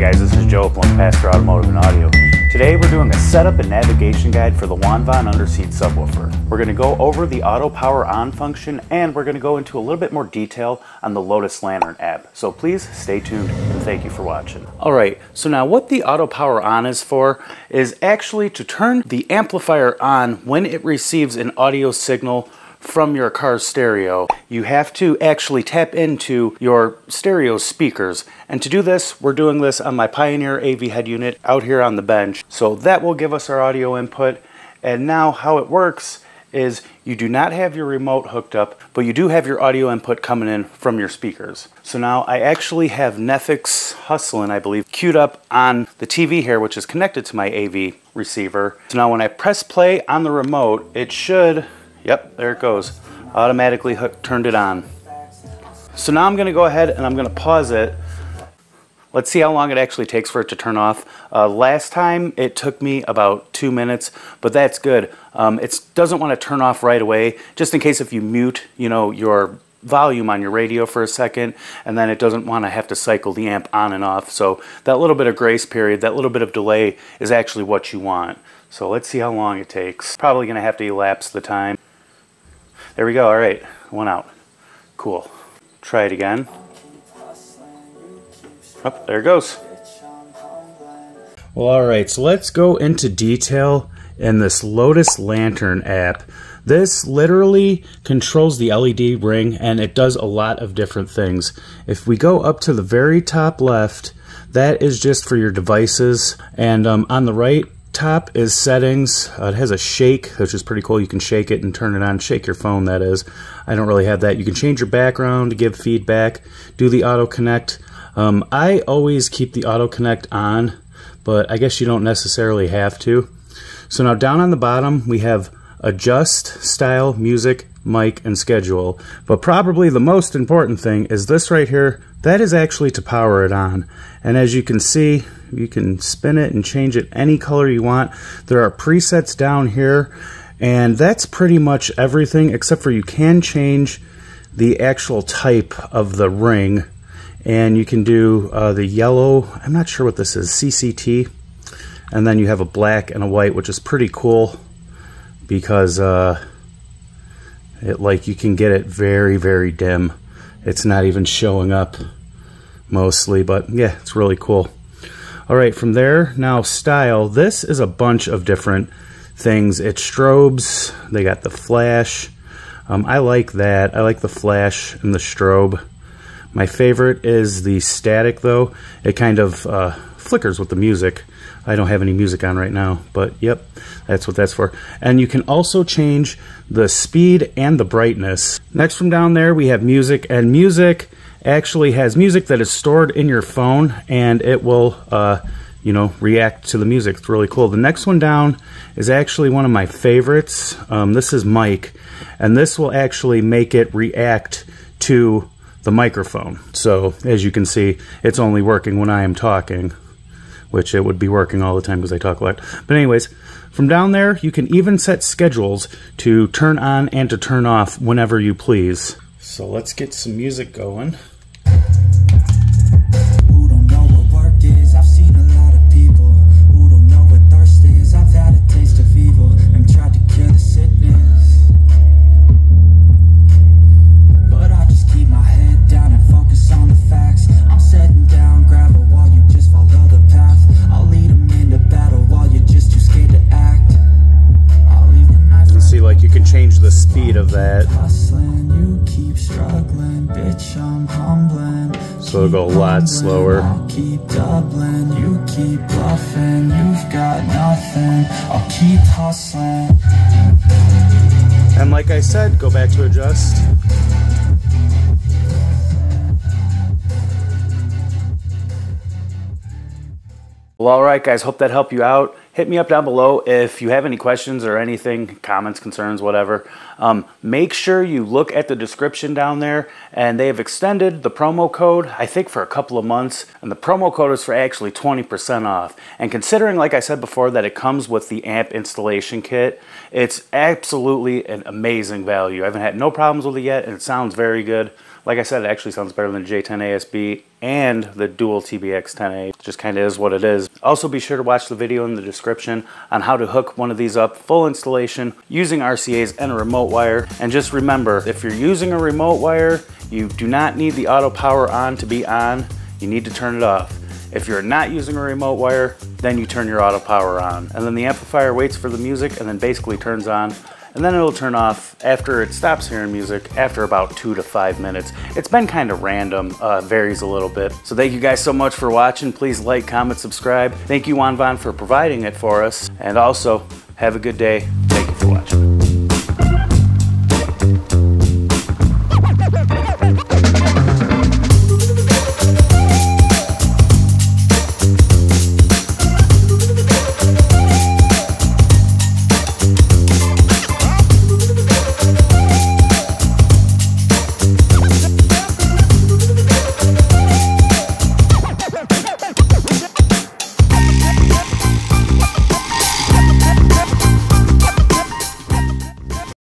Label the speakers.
Speaker 1: guys, this is Joe from Pastor Automotive and Audio. Today we're doing a setup and navigation guide for the WonVon underseat subwoofer. We're going to go over the auto power on function and we're going to go into a little bit more detail on the Lotus Lantern app. So please stay tuned and thank you for watching. Alright, so now what the auto power on is for is actually to turn the amplifier on when it receives an audio signal from your car's stereo, you have to actually tap into your stereo speakers. And to do this, we're doing this on my Pioneer AV head unit out here on the bench. So that will give us our audio input. And now how it works is you do not have your remote hooked up, but you do have your audio input coming in from your speakers. So now I actually have Netflix Hustlin', I believe, queued up on the TV here, which is connected to my AV receiver. So now when I press play on the remote, it should Yep, there it goes. Automatically hook, turned it on. So now I'm going to go ahead and I'm going to pause it. Let's see how long it actually takes for it to turn off. Uh, last time it took me about two minutes, but that's good. Um, it doesn't want to turn off right away, just in case if you mute, you know, your volume on your radio for a second, and then it doesn't want to have to cycle the amp on and off. So that little bit of grace period, that little bit of delay is actually what you want. So let's see how long it takes. Probably going to have to elapse the time. There we go. All right. One out. Cool. Try it again. Up, oh, there it goes. Well, all right. So let's go into detail in this Lotus Lantern app. This literally controls the LED ring and it does a lot of different things. If we go up to the very top left, that is just for your devices. And um, on the right, top is settings. Uh, it has a shake, which is pretty cool. You can shake it and turn it on. Shake your phone, that is. I don't really have that. You can change your background give feedback. Do the auto connect. Um, I always keep the auto connect on, but I guess you don't necessarily have to. So now down on the bottom, we have adjust, style, music, mic, and schedule. But probably the most important thing is this right here. That is actually to power it on. And as you can see, you can spin it and change it any color you want. There are presets down here, and that's pretty much everything except for you can change the actual type of the ring. And you can do uh, the yellow, I'm not sure what this is, CCT. And then you have a black and a white, which is pretty cool because uh, it like you can get it very, very dim. It's not even showing up mostly, but yeah, it's really cool. All right, from there, now style. This is a bunch of different things. It's strobes. They got the flash. Um, I like that. I like the flash and the strobe. My favorite is the static, though. It kind of uh, flickers with the music. I don't have any music on right now, but yep, that's what that's for. And you can also change the speed and the brightness. Next from down there, we have music, and music actually has music that is stored in your phone and it will uh, you know react to the music it's really cool the next one down is actually one of my favorites um, this is mic and this will actually make it react to the microphone. So as you can see it's only working when I am talking which it would be working all the time because I talk a lot. But anyways from down there you can even set schedules to turn on and to turn off whenever you please. So let's get some music going so it'll go a lot slower. Keep doubling, you keep bluffing, you've got nothing. I'll keep hustling. And like I said, go back to adjust. Well, all right, guys, hope that helped you out hit me up down below if you have any questions or anything, comments, concerns, whatever. Um, make sure you look at the description down there and they have extended the promo code, I think for a couple of months, and the promo code is for actually 20% off. And considering, like I said before, that it comes with the amp installation kit, it's absolutely an amazing value. I haven't had no problems with it yet and it sounds very good. Like I said, it actually sounds better than the J10 ASB and the dual TBX10A. Just kind of is what it is. Also be sure to watch the video in the description on how to hook one of these up full installation using RCA's and a remote wire. And just remember, if you're using a remote wire, you do not need the auto power on to be on. You need to turn it off. If you're not using a remote wire, then you turn your auto power on. And then the amplifier waits for the music and then basically turns on and then it'll turn off after it stops hearing music after about two to five minutes. It's been kind of random, uh, varies a little bit. So thank you guys so much for watching. Please like, comment, subscribe. Thank you, WonVon, for providing it for us. And also, have a good day.